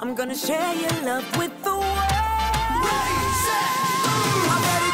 I'm gonna share your love with the world. Ready, set,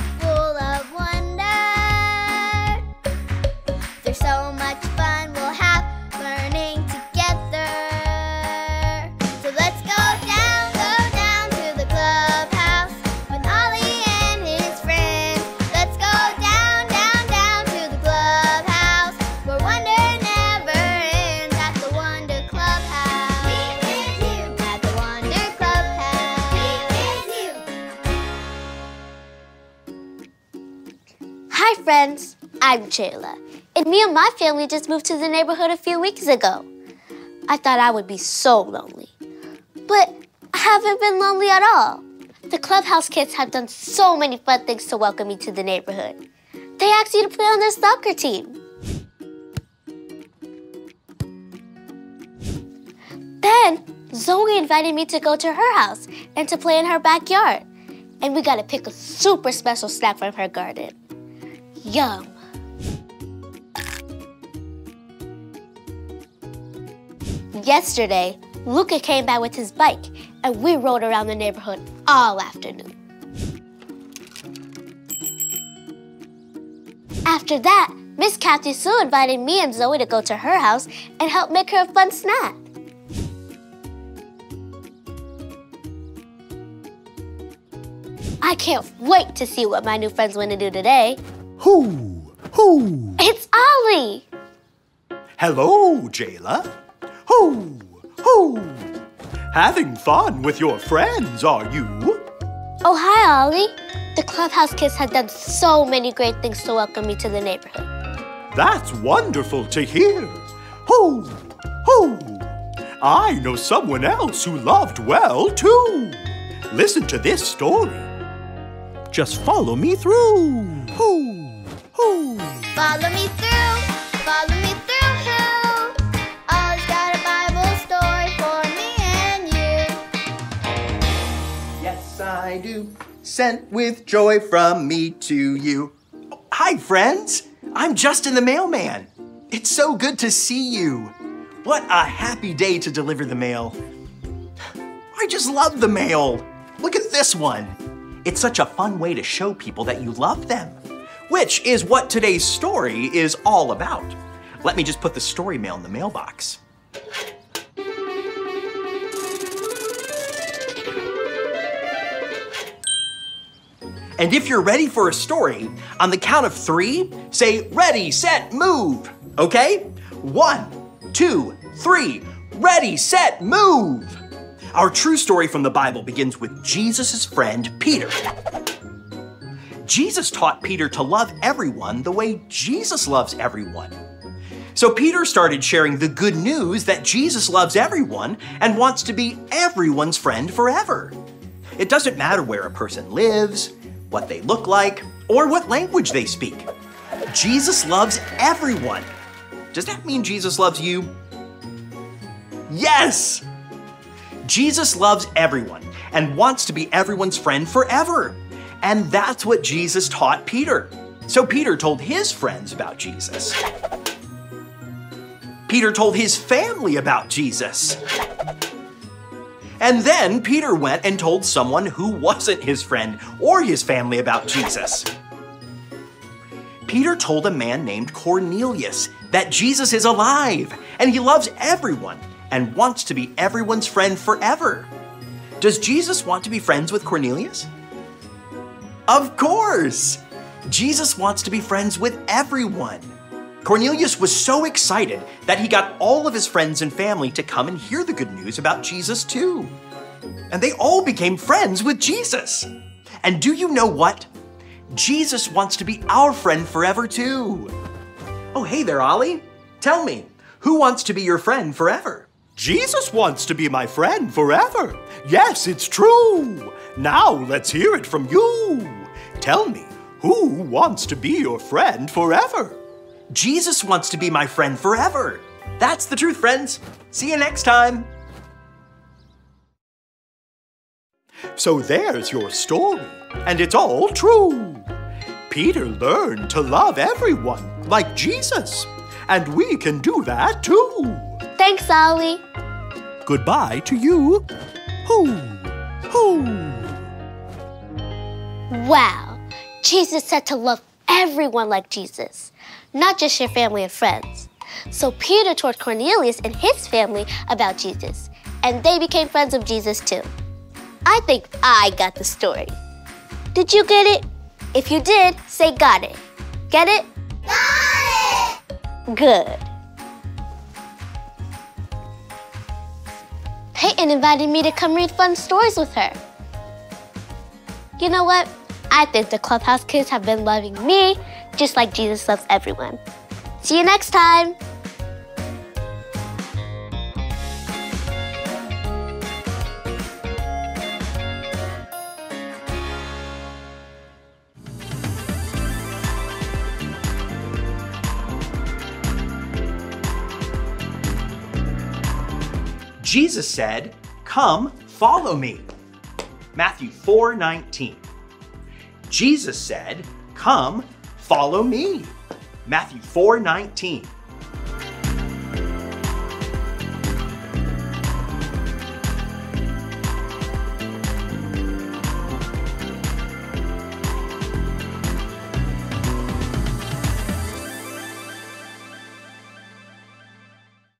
Hi, friends. I'm Jayla, and me and my family just moved to the neighborhood a few weeks ago. I thought I would be so lonely, but I haven't been lonely at all. The clubhouse kids have done so many fun things to welcome me to the neighborhood. They asked you to play on their soccer team. Then Zoe invited me to go to her house and to play in her backyard. And we got to pick a super special snack from her garden. Yum. Yesterday, Luca came back with his bike and we rode around the neighborhood all afternoon. After that, Miss Kathy Sue invited me and Zoe to go to her house and help make her a fun snack. I can't wait to see what my new friends want to do today. Who? Who? It's Ollie! Hello, Jayla. Who? Who? Having fun with your friends, are you? Oh, hi, Ollie. The clubhouse kids have done so many great things to welcome me to the neighborhood. That's wonderful to hear. Who? Who? I know someone else who loved well, too. Listen to this story. Just follow me through. Who? Follow me through, follow me through who? Ollie's got a Bible story for me and you. Yes, I do. Sent with joy from me to you. Oh, hi, friends. I'm Justin the mailman. It's so good to see you. What a happy day to deliver the mail. I just love the mail. Look at this one. It's such a fun way to show people that you love them which is what today's story is all about. Let me just put the story mail in the mailbox. And if you're ready for a story, on the count of three, say ready, set, move. Okay? One, two, three. Ready, set, move. Our true story from the Bible begins with Jesus' friend Peter. Jesus taught Peter to love everyone the way Jesus loves everyone. So Peter started sharing the good news that Jesus loves everyone and wants to be everyone's friend forever. It doesn't matter where a person lives, what they look like, or what language they speak. Jesus loves everyone. Does that mean Jesus loves you? Yes! Jesus loves everyone and wants to be everyone's friend forever. And that's what Jesus taught Peter. So Peter told his friends about Jesus. Peter told his family about Jesus. And then Peter went and told someone who wasn't his friend or his family about Jesus. Peter told a man named Cornelius that Jesus is alive and he loves everyone and wants to be everyone's friend forever. Does Jesus want to be friends with Cornelius? Of course! Jesus wants to be friends with everyone. Cornelius was so excited that he got all of his friends and family to come and hear the good news about Jesus too. And they all became friends with Jesus. And do you know what? Jesus wants to be our friend forever too. Oh, hey there, Ollie. Tell me, who wants to be your friend forever? Jesus wants to be my friend forever. Yes, it's true. Now let's hear it from you. Tell me, who wants to be your friend forever? Jesus wants to be my friend forever. That's the truth, friends. See you next time. So there's your story, and it's all true. Peter learned to love everyone like Jesus, and we can do that too. Thanks, Ollie. Goodbye to you. Hoo, hoo. Wow. Jesus said to love everyone like Jesus, not just your family and friends. So Peter told Cornelius and his family about Jesus, and they became friends of Jesus too. I think I got the story. Did you get it? If you did, say got it. Get it? Got it! Good. Peyton invited me to come read fun stories with her. You know what? I think the Clubhouse kids have been loving me just like Jesus loves everyone. See you next time. Jesus said, Come, follow me. Matthew 4 19. Jesus said, Come, follow me. Matthew 4 19.